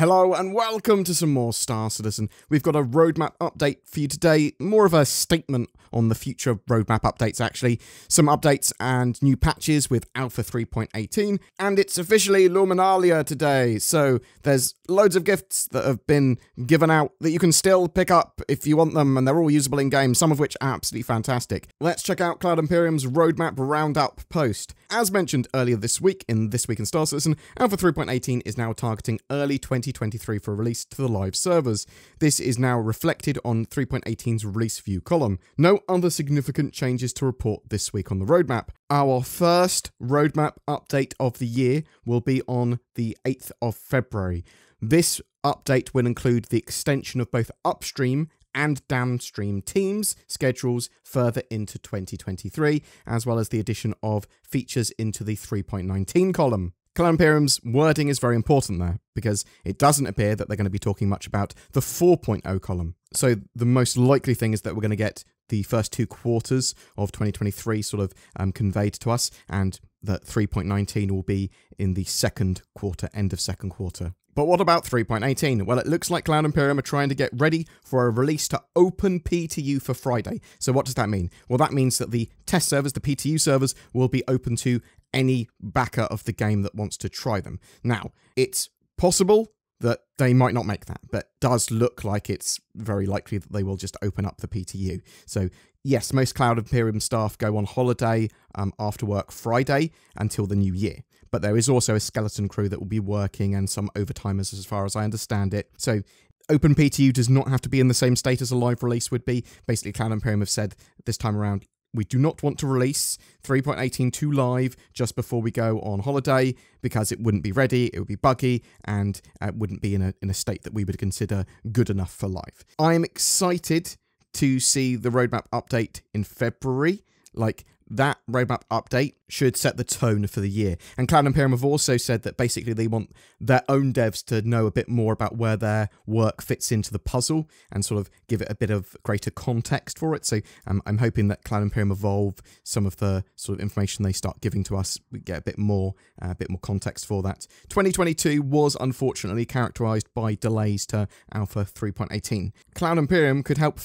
Hello and welcome to some more Star Citizen. We've got a roadmap update for you today, more of a statement on the future roadmap updates actually. Some updates and new patches with Alpha 3.18, and it's officially Luminalia today. So there's loads of gifts that have been given out that you can still pick up if you want them, and they're all usable in game, some of which are absolutely fantastic. Let's check out Cloud Imperium's roadmap roundup post. As mentioned earlier this week in This Week in Star Citizen, Alpha 3.18 is now targeting early 2023 for release to the live servers. This is now reflected on 3.18's release view column. No other significant changes to report this week on the roadmap. Our first roadmap update of the year will be on the 8th of February. This update will include the extension of both upstream and downstream teams schedules further into 2023, as well as the addition of features into the 3.19 column. Cloud Imperium's wording is very important there because it doesn't appear that they're going to be talking much about the 4.0 column. So the most likely thing is that we're going to get the first two quarters of 2023 sort of um, conveyed to us, and that 3.19 will be in the second quarter, end of second quarter. But what about 3.18? Well, it looks like Cloud Imperium are trying to get ready for a release to open PTU for Friday. So, what does that mean? Well, that means that the test servers, the PTU servers, will be open to any backer of the game that wants to try them. Now, it's possible that they might not make that, but does look like it's very likely that they will just open up the PTU. So, yes, most Cloud Imperium staff go on holiday um, after work Friday until the new year. But there is also a skeleton crew that will be working and some overtimers, as far as I understand it. So, Open PTU does not have to be in the same state as a live release would be. Basically, Cloud Imperium have said this time around, we do not want to release 3.18 to live just before we go on holiday because it wouldn't be ready, it would be buggy, and it wouldn't be in a, in a state that we would consider good enough for live. I'm excited to see the roadmap update in February. Like, that roadmap update should set the tone for the year. And Cloud Imperium have also said that basically they want their own devs to know a bit more about where their work fits into the puzzle and sort of give it a bit of greater context for it. So um, I'm hoping that Cloud Imperium evolve some of the sort of information they start giving to us. We get a bit more, uh, a bit more context for that. 2022 was unfortunately characterized by delays to Alpha 3.18. Cloud Imperium could help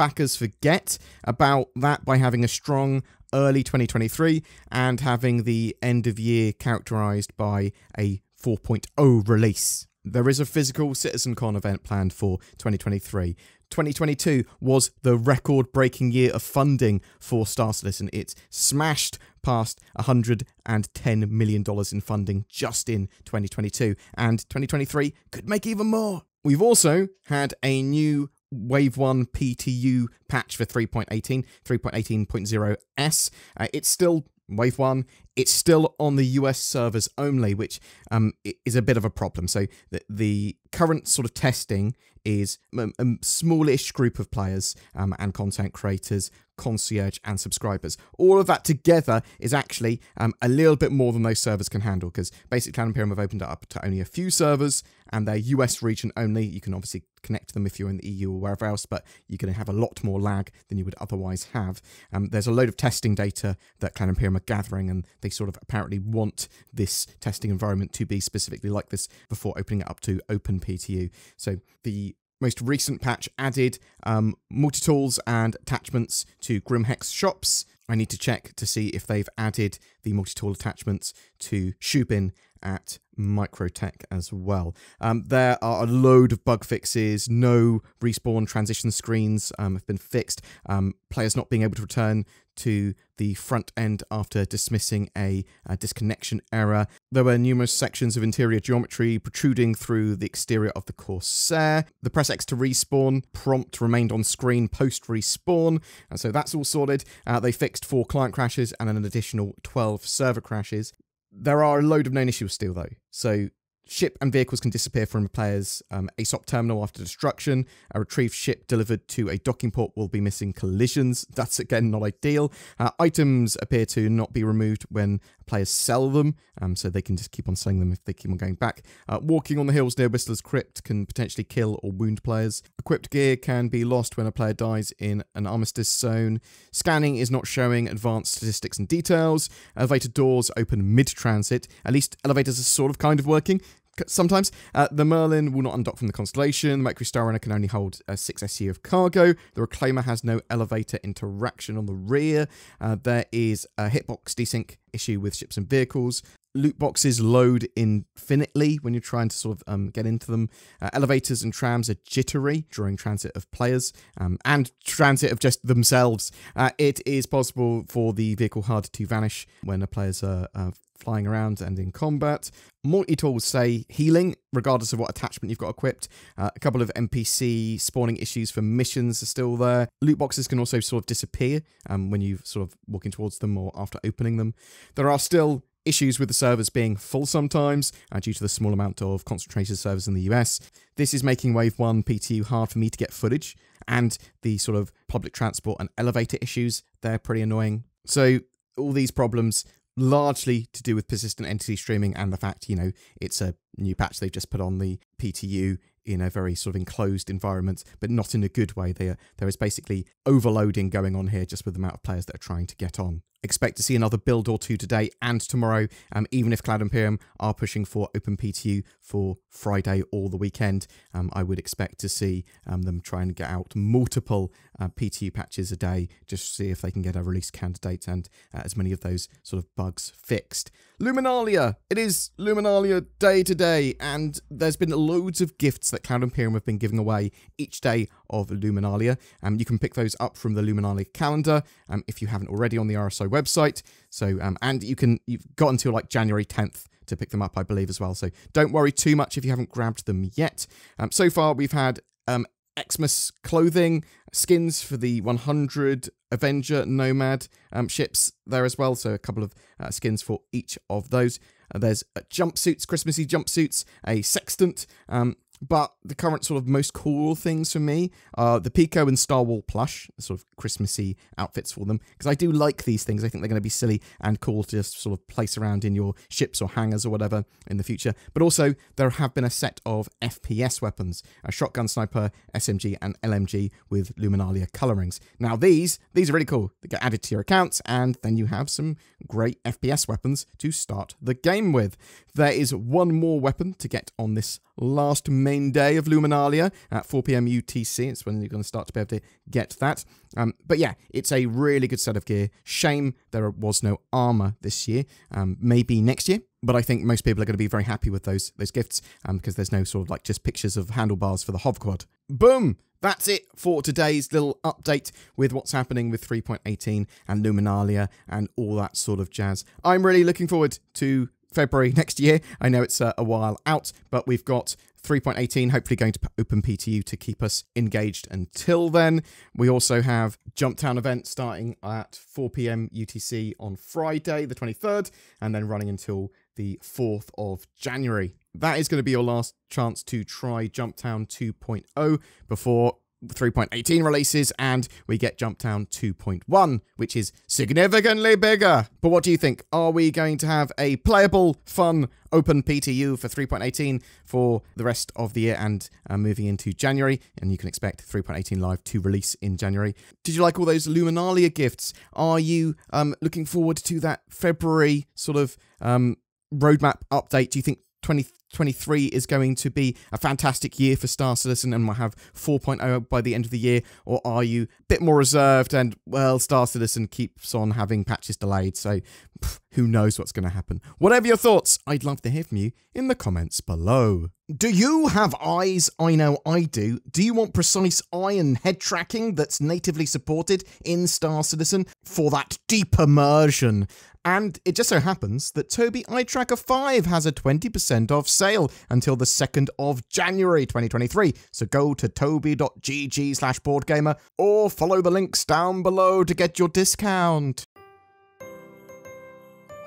backers forget about that by having a strong early 2023 and having the end of year characterized by a 4.0 release. There is a physical CitizenCon event planned for 2023. 2022 was the record breaking year of funding for Star Citizen. It's smashed past $110 million in funding just in 2022, and 2023 could make even more. We've also had a new Wave 1 PTU patch for 3.18, 3.18.0S. Uh, it's still Wave 1. It's still on the US servers only, which um, is a bit of a problem. So the, the current sort of testing is a, a smallish group of players um, and content creators, concierge, and subscribers. All of that together is actually um, a little bit more than those servers can handle because Basic Cloud Imperium have opened it up to only a few servers and they're US region only. You can obviously connect to them if you're in the EU or wherever else, but you're going to have a lot more lag than you would otherwise have. Um, there's a load of testing data that Cloud Imperium are gathering, and they sort of apparently want this testing environment to be specifically like this before opening it up to Open PTU. So the most recent patch added um, multi tools and attachments to Grimhex shops. I need to check to see if they've added the multi tool attachments to Shubin at Microtech as well. Um, there are a load of bug fixes. No respawn transition screens um, have been fixed. Um, players not being able to return to the front end after dismissing a, a, disconnection error. There were numerous sections of interior geometry protruding through the exterior of the Corsair. The press X to respawn prompt remained on screen post respawn, and so that's all sorted. Uh, they fixed four client crashes and an additional 12 server crashes. There are a load of known issues still, though. So Ship and vehicles can disappear from a player's um, ASOP terminal after destruction. A retrieved ship delivered to a docking port will be missing collisions. That's again not ideal. Uh, items appear to not be removed when players sell them, um, so they can just keep on selling them if they keep on going back. Uh, walking on the hills near Whistler's Crypt can potentially kill or wound players. Equipped gear can be lost when a player dies in an armistice zone. Scanning is not showing advanced statistics and details. Elevator doors open mid transit. At least elevators are sort of kind of working sometimes. Uh, the Merlin will not undock from the Constellation. The Mercury Starrunner can only hold uh, 6 SU of cargo. The Reclaimer has no elevator interaction on the rear. Uh, there is a hitbox desync issue with ships and vehicles loot boxes load infinitely when you're trying to sort of um, get into them. Uh, elevators and trams are jittery during transit of players um, and transit of just themselves. Uh, it is possible for the vehicle HUD to vanish when the player's are uh, flying around and in combat. Multi tools say healing, regardless of what attachment you've got equipped. Uh, a couple of NPC spawning issues for missions are still there. Loot boxes can also sort of disappear um, when you sort of walking towards them or after opening them. There are still issues with the servers being full sometimes uh, due to the small amount of concentrated servers in the US. This is making Wave 1 PTU hard for me to get footage, and the sort of public transport and elevator issues, they're pretty annoying. So, all these problems largely to do with persistent entity streaming and the fact, you know, it's a new patch they've just put on the PTU in a very sort of enclosed environment, but not in a good way. There, there is basically overloading going on here just with the amount of players that are trying to get on expect to see another build or two today and tomorrow, um, even if Cloud Imperium are pushing for Open PTU for Friday or the weekend. Um, I would expect to see um, them try and get out multiple uh, PTU patches a day just to see if they can get a release candidate and uh, as many of those sort of bugs fixed. Luminalia! It is Luminalia day today, and there's been loads of gifts that Cloud Imperium have been giving away each day of Luminalia. Um, you can pick those up from the Luminalia calendar um, if you haven't already on the RSI website. So, um, and you can you've got until like January 10th to pick them up, I believe, as well. So don't worry too much if you haven't grabbed them yet. Um, so far, we've had um, Xmas clothing, skins for the 100 Avenger Nomad um, ships there as well. So a couple of uh, skins for each of those. Uh, there's uh, jumpsuits, Christmassy jumpsuits, a sextant, um, but the current sort of most cool things for me are the Pico and Star Wall plush, sort of Christmassy outfits for them, because I do like these things. I think they're going to be silly and cool to just sort of place around in your ships or hangars or whatever in the future. But also, there have been a set of FPS weapons, a shotgun sniper, SMG, and LMG with Luminalia colorings. Now, these, these are really cool. They get added to your accounts, and then you have some great FPS weapons to start the game with. There is one more weapon to get on this last main day of Luminalia at 4 pm UTC. It's when you're going to start to be able to get that. Um, but yeah, it's a really good set of gear. Shame there was no armor this year. Um, maybe next year. But I think most people are going to be very happy with those those gifts um, because there's no sort of like just pictures of handlebars for the HoverQuad. Boom! That's it for today's little update with what's happening with 3.18 and Luminalia and all that sort of jazz. I'm really looking forward to February next year. I know it's uh, a while out, but we've got 3.18 hopefully going to open PTU to keep us engaged until then. We also have Jumptown event starting at 4 p.m. UTC on Friday, the 23rd, and then running until the 4th of January. That is going to be your last chance to try Jumptown 2.0 before 3.18 releases and we get jump Jumptown 2.1, which is significantly bigger. But what do you think? Are we going to have a playable, fun, open PTU for 3.18 for the rest of the year and uh, moving into January? And you can expect 3.18 Live to release in January. Did you like all those Luminalia gifts? Are you um, looking forward to that February sort of um, roadmap update? Do you think 20 23 is going to be a fantastic year for Star Citizen and we'll have 4.0 by the end of the year? Or are you a bit more reserved and, well, Star Citizen keeps on having patches delayed, so pff, who knows what's going to happen? Whatever your thoughts, I'd love to hear from you in the comments below. Do you have eyes? I know I do. Do you want precise eye and head tracking that's natively supported in Star Citizen for that deep immersion? And it just so happens that Tobii Eye Tracker 5 has a 20% off sale until the 2nd of January 2023. So go to tobii.gg slash boredgamer or follow the links down below to get your discount.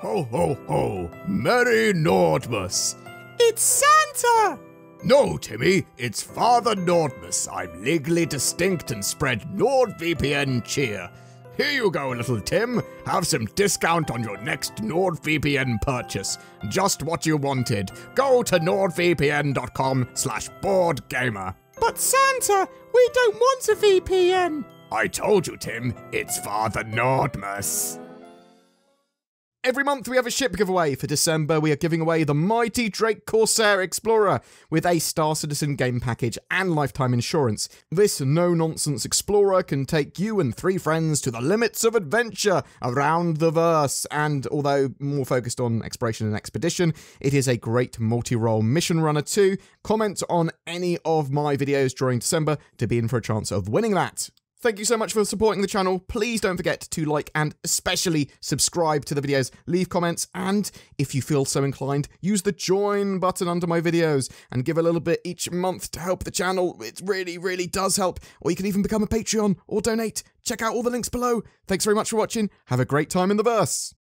Ho ho ho! Merry Nordmas! It's Santa! No, Timmy, it's Father Nordmas. I'm legally distinct and spread NordVPN cheer. Here you go, little Tim. Have some discount on your next NordVPN purchase. Just what you wanted. Go to nordvpn.com slash boredgamer. But Santa, we don't want a VPN. I told you, Tim, it's Father Nordmas. Every month we have a ship giveaway. For December, we are giving away the mighty Drake Corsair Explorer with a Star Citizen game package and lifetime insurance. This no nonsense Explorer can take you and three friends to the limits of adventure around the verse. And although more focused on exploration and expedition, it is a great multi role mission runner too. Comment on any of my videos during December to be in for a chance of winning that. Thank you so much for supporting the channel. Please don't forget to like and especially subscribe to the videos, leave comments, and if you feel so inclined, use the join button under my videos and give a little bit each month to help the channel. It really, really does help. Or you can even become a Patreon or donate. Check out all the links below. Thanks very much for watching. Have a great time in the verse.